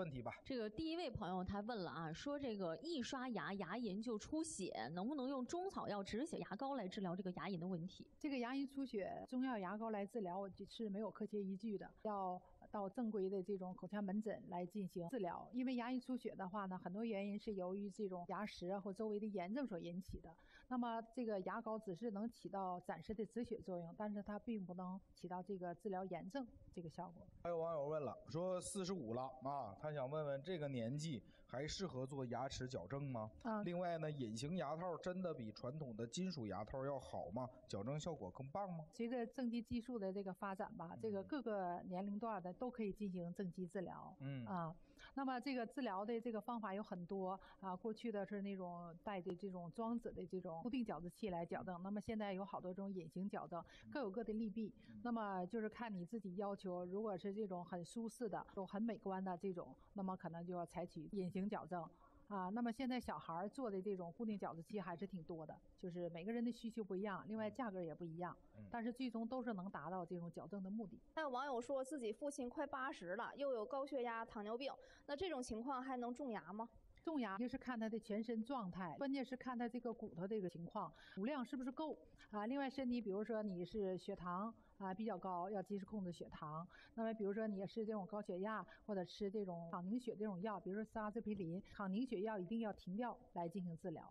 问题吧。这个第一位朋友他问了啊，说这个一刷牙牙龈就出血，能不能用中草药止血牙膏来治疗这个牙龈的问题？这个牙龈出血，中药牙膏来治疗是没有科学依据的，要到正规的这种口腔门诊来进行治疗。因为牙龈出血的话呢，很多原因是由于这种牙石或周围的炎症所引起的。那么这个牙膏只是能起到暂时的止血作用，但是它并不能起到这个治疗炎症这个效果。还有网友问了，说四十五了啊，他想问问这个年纪还适合做牙齿矫正吗？啊另外呢，隐形牙套真的比传统的金属牙套要好吗？矫正效果更棒吗？随着正畸技术的这个发展吧，这个各个年龄段的都可以进行正畸治疗。嗯啊，那么这个治疗的这个方法有很多啊，过去的是那种带着这种装置的这种固定矫治器来矫正，那么现在有好多这种隐形矫正，各有各的利弊。那么就是看你自己要求，如果是这种很舒适的、都很美观的这种，那么可能就要采取隐形矫正。啊，那么现在小孩儿做的这种固定矫治器还是挺多的，就是每个人的需求不一样，另外价格也不一样，但是最终都是能达到这种矫正的目的。还有网友说自己父亲快八十了，又有高血压、糖尿病，那这种情况还能种牙吗？种牙就是看他的全身状态，关键是看他这个骨头这个情况，骨量是不是够啊？另外，身体比如说你是血糖啊比较高，要及时控制血糖。那么，比如说你是这种高血压，或者吃这种抗凝血这种药，比如说沙司匹林，抗凝血药一定要停掉来进行治疗。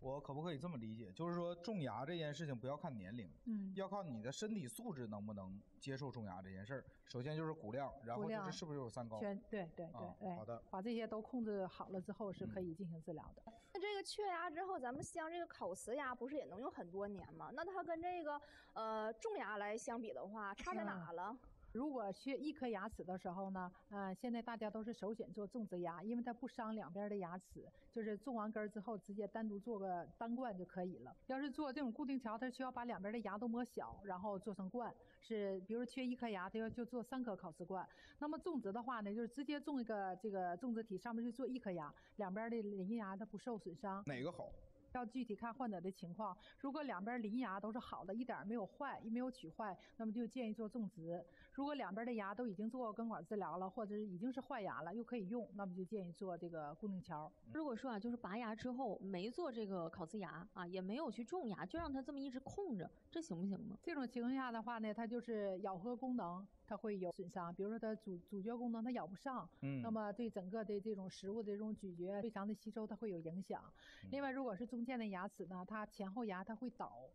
我可不可以这么理解？就是说种牙这件事情不要看年龄，嗯要靠你的身体素质能不能接受种牙这件事儿。首先就是骨量，然后就是是不是有三高。全对对对啊对，好的把这些都控制好了之后是可以进行治疗的。那这个缺牙之后，咱们镶这个烤瓷牙不是也能用很多年吗？那它跟这个呃种牙来相比的话，差在哪了？如果缺一颗牙齿的时候呢，呃，现在大家都是首选做种植牙，因为它不伤两边的牙齿，就是种完根儿之后直接单独做个单冠就可以了。要是做这种固定条，它需要把两边的牙都磨小，然后做成冠，是比如缺一颗牙，它要就做三颗烤瓷冠。那么种植的话呢，就是直接种一个这个种植体，上面就做一颗牙，两边的邻牙它不受损伤。哪个好？要具体看患者的情况，如果两边邻牙都是好的，一点儿没有坏，也没有龋坏，那么就建议做种植。如果两边的牙都已经做过根管治疗了，或者是已经是坏牙了，又可以用，那么就建议做这个固定桥。如果说啊，就是拔牙之后没做这个烤瓷牙啊，也没有去种牙，就让它这么一直空着，这行不行呢？这种情况下的话呢，它就是咬合功能它会有损伤，比如说它咀咀嚼功能它咬不上，嗯那么对整个的这种食物的这种咀嚼、胃肠的吸收它会有影响。另外，如果是中间的牙齿呢，它前后牙它会倒。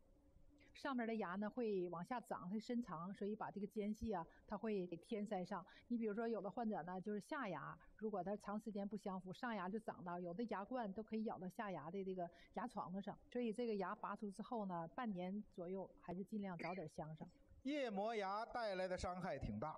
上面的牙呢会往下长，它伸长，所以把这个间隙啊，它会给填塞上。你比如说，有的患者呢，就是下牙，如果它长时间不相符，上牙就长到有的牙冠都可以咬到下牙的这个牙床子上，所以这个牙拔出之后呢，半年左右还是尽量早点镶上。夜磨牙带来的伤害挺大。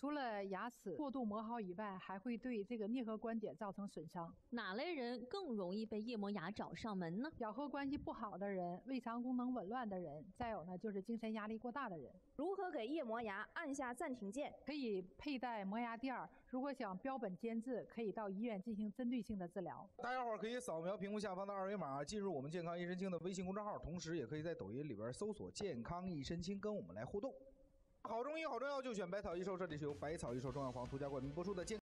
除了牙齿过度磨耗以外，还会对这个颞颌关节造成损伤。哪类人更容易被夜磨牙找上门呢？咬合关系不好的人、胃肠功能紊乱的人，再有呢就是精神压力过大的人，如何给夜磨牙按下暂停键？可以佩戴磨牙垫儿。如果想标本兼治，可以到医院进行针对性的治疗。大家伙儿可以扫描屏幕下方的二维码，进入我们健康一身轻的微信公众号，同时也可以在抖音里边搜索“健康一身轻”，跟我们来互动。好中医好中药就选百草一寿，这里是由百草一寿中药房独家冠名播出的健。